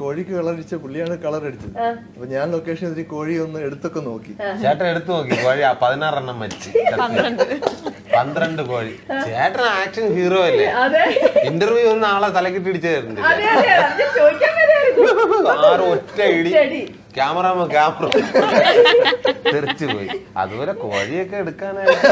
കോഴിക്ക് കളറിച്ച അടിച്ച പുള്ളിയാണ് കളർ അടിച്ചത്. അപ്പൊ ഞാൻ ലൊക്കേഷൻ എതിരി കോഴി ഒന്ന് എടുത്തൊക്കെ നോക്കി. ചേട്ടൻ എടുത്തു നോക്കി കോഴി. ആ പതിനാറെണ്ണം മരിച്ചു. പന്ത്രണ്ട്. കോഴി. ചേട്ടൻ ആക്ഷൻ ഹീറോ അല്ലേ? അതെ. ഇന്റർവ്യൂ ഒന്നും ആളെ തലക്കിട്ടിടിച്ചു അതെ അതെ. അത് ചോദിക്കാൻ വരെയായിരുന്നു ആറ് ഒറ്റ ഇടി. Camera camera. തെറിച്ചു പോയി. അതുപോലെ കോഴിയൊക്കെ എടുക്കാനായിട്ട്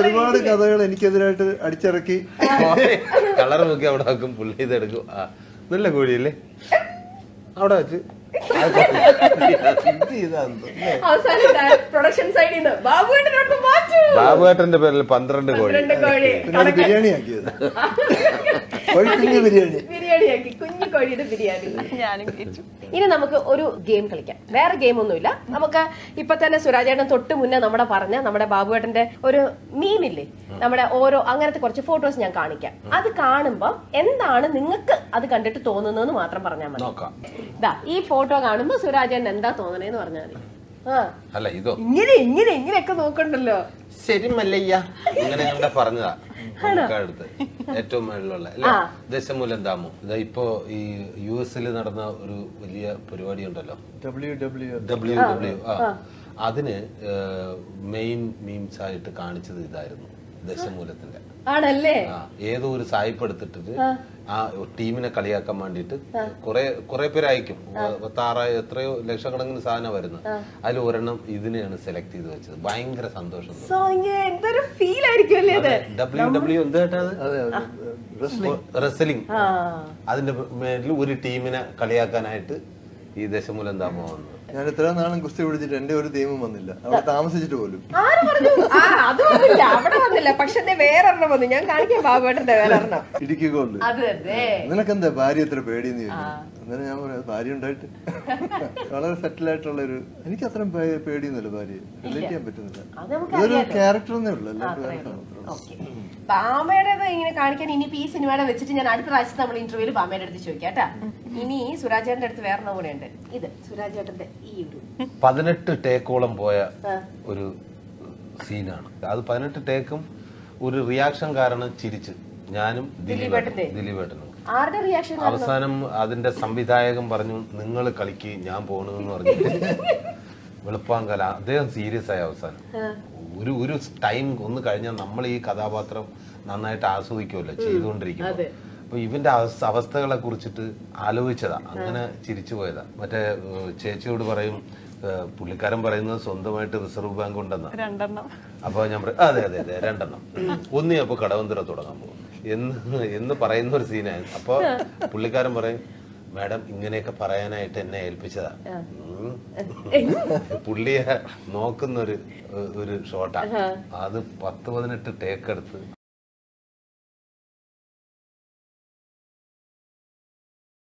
ഒരുപാട് കഥകൾ എനിക്കെതിരായിട്ട് അടിച്ചിറക്കി. കളർ നോക്കി അവിടെ വെക്കും പുള്ളി ഇതെടുക്കും ആ നല്ല കോഴിയല്ലേ? അവിടെ വെച്ച്. ബാബുട്ടന്റെ ബാബുവേട്ടന്റെ പേരിൽ പന്ത്രണ്ട് കോഴി. ബിരിയാണി ആക്കിയത് കോഴിക്കുഞ്ഞ് ബിരിയാണി. ബിരിയാണി ആക്കി കുഞ്ഞു കോഴിയുടെ ബിരിയാണി. ഞാനും കഴിച്ചു ഇനി നമുക്ക് ഒരു ഗെയിം കളിക്കാം. വേറെ ഗെയിം ഒന്നുമില്ല. നമുക്ക് ഇപ്പൊ തന്നെ സുരാജേട്ടൻ തൊട്ട് മുന്നേ നമ്മുടെ പറഞ്ഞ നമ്മുടെ ബാബുവേട്ടന്റെ ഒരു മീമില്ലേ? നമ്മുടെ ഓരോ അങ്ങനത്തെ കുറച്ച് ഫോട്ടോസ് ഞാൻ കാണിക്കാം. അത് കാണുമ്പോൾ എന്താണ് നിങ്ങൾക്ക് അത് കണ്ടിട്ട് തോന്നുന്നതെന്ന് മാത്രം പറഞ്ഞാൽ മതി. നോക്കാം. ഇതാ ഈ ഫോട്ടോ കാണുമ്പോ സുരാജേട്ടൻ എന്താ തോന്നണേന്ന് പറഞ്ഞാൽ മതി. അല്ല ഇതോ? ഇങ്ങനെ ഇങ്ങനെ ഇങ്ങനെയൊക്കെ നോക്കണ്ടല്ലോ. ശരി മല്ലയ്യ ഇങ്ങനെ പറഞ്ഞതാ. ഏറ്റവും മേളിലുള്ള. അല്ലെ ദശമൂലം ദാമു ഇതാ ഇപ്പോ ഈ യു എസിൽ നടന്ന ഒരു വലിയ പരിപാടി ഉണ്ടല്ലോ ഡബ്ല്യു ഡബ്ല്യു ഡബ്ല്യു ഡബ്ല്യു ആ. അതിന് മെയിൻ മീംസ് ആയിട്ട് കാണിച്ചത് ഇതായിരുന്നു ദശമൂലത്തിന്റെ. ആണല്ലേ? ഏതോ ഒരു സായിപ്പ് എടുത്തിട്ട് ആ ടീമിനെ കളിയാക്കാൻ വേണ്ടിയിട്ട് കുറെ കുറെ പേര് അയക്കും. പത്താറായിരം എത്രയോ ലക്ഷക്കണക്കിന് സാധനം വരുന്നത് അതിൽ ഒരെണ്ണം ഇതിനെയാണ് സെലക്ട് ചെയ്ത് വെച്ചത്. ഭയങ്കര സന്തോഷം ഡബ്ല്യു ഡബ്ല്യു എന്ത് അതെ? റെസ്ലിംഗ് അതിന്റെ മേലിൽ ഒരു ടീമിനെ കളിയാക്കാനായിട്ട് ഈ ദശമൂലം ദാമോ വന്നത് ഞാൻ ഇത്ര നാളും കുസ്തി പിടിച്ചിട്ട് എന്റെ ഒരു തീമും വന്നില്ല. അവിടെ താമസിച്ചിട്ട് പോലും. ആര് പറഞ്ഞു? ആ അത് വന്നില്ല. അവിടെ വന്നില്ല. പക്ഷെ ദേ വേറൊരെണ്ണം വന്നു. ഞാൻ കാണിക്കാം ബാബുവേട്ടന്റെ വേറൊരെണ്ണം. ഇടുക്കി ഗോൾഡ് നിനക്കെന്താ ഭാര്യ എത്ര പേടിയെന്ന് ചോദിച്ചു? അന്നേരം ഞാൻ പറയാം ഭാര്യ ഉണ്ടായിട്ട്. വളരെ സെറ്റിൽ ആയിട്ടുള്ള ഒരു എനിക്ക് അത്രയും പേടിയൊന്നുമില്ല ഭാര്യ റിലേറ്റ് ചെയ്യാൻ പറ്റുന്നില്ല. ഇതൊരു ക്യാരക്ടർ എന്നേ ഉള്ളൂ. വേറെ സംഭവം ഓക്കെ. ബാമയുടേത് ഇങ്ങനെ കാണിക്കാൻ ഇനി ഈ സിനിമയുടെ വെച്ചിട്ട് ഞാൻ അടുത്ത പ്രാവശ്യം നമ്മൾ ഇന്റർവ്യൂൽ ബാമയുടെ അടുത്ത് ചോദിക്കാം കേട്ടാ. ഇനി സുരാജേട്ടന്റെ അടുത്ത് വേറെ കൂടെ ഉണ്ട് ഇത് സുരാജേട്ടന്റെ ഈ ഒരു പതിനെട്ട് ടേക്കോളം പോയ ഒരു സീനാണ്. അത് പതിനെട്ട് ടേക്കും ഒരു റിയാക്ഷൻ കാരണം ചിരിച്ച് ഞാനും ദിലീപേട്ടനും. ആരുടെ റിയാക്ഷൻ അവസാനം അതിന്റെ സംവിധായകൻ പറഞ്ഞു നിങ്ങൾ കളിക്ക് ഞാൻ പോണു എന്ന് പറഞ്ഞിട്ട്. വെളുപ്പാങ്കല. അദ്ദേഹം സീരിയസ് ആയ അവസാനം. ഒരു ഒരു ടൈം ഒന്ന് കഴിഞ്ഞാൽ നമ്മൾ ഈ കഥാപാത്രം നന്നായിട്ട് ആസ്വദിക്കുമല്ലോ ചെയ്തുകൊണ്ടിരിക്കുന്നത് അപ്പൊ ഇവന്റെ അവസ്ഥ അവസ്ഥകളെ കുറിച്ചിട്ട് ആലോചിച്ചതാ. അങ്ങനെ ചിരിച്ചു പോയതാ. മറ്റേ ചേച്ചിയോട് പറയും പുള്ളിക്കാരൻ പറയുന്നത് സ്വന്തമായിട്ട് റിസർവ് ബാങ്ക് ഉണ്ടെന്നാ. രണ്ടെണ്ണം. അപ്പൊ ഞാൻ പറയും അതെ അതെ അതെ രണ്ടെണ്ണം. ഒന്ന് അപ്പൊ കടവന്തര തുടങ്ങാൻ പോകും എന്ന് എന്ന് പറയുന്ന ഒരു സീനായിരുന്നു അപ്പൊ പുള്ളിക്കാരൻ പറയും മാഡം ഇങ്ങനെയൊക്കെ പറയാനായിട്ട് എന്നെ ഏൽപ്പിച്ചതാ. പുള്ളിയെ നോക്കുന്നൊരു ഒരു ഷോട്ടാ. അത് പത്ത് പതിനെട്ട് ടേക്ക് എടുത്ത്